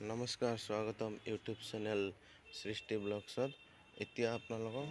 নমস্কাৰ স্বাগতম YouTube channel সৃষ্টি ব্লগছত। এতিয়া আপোনালোকক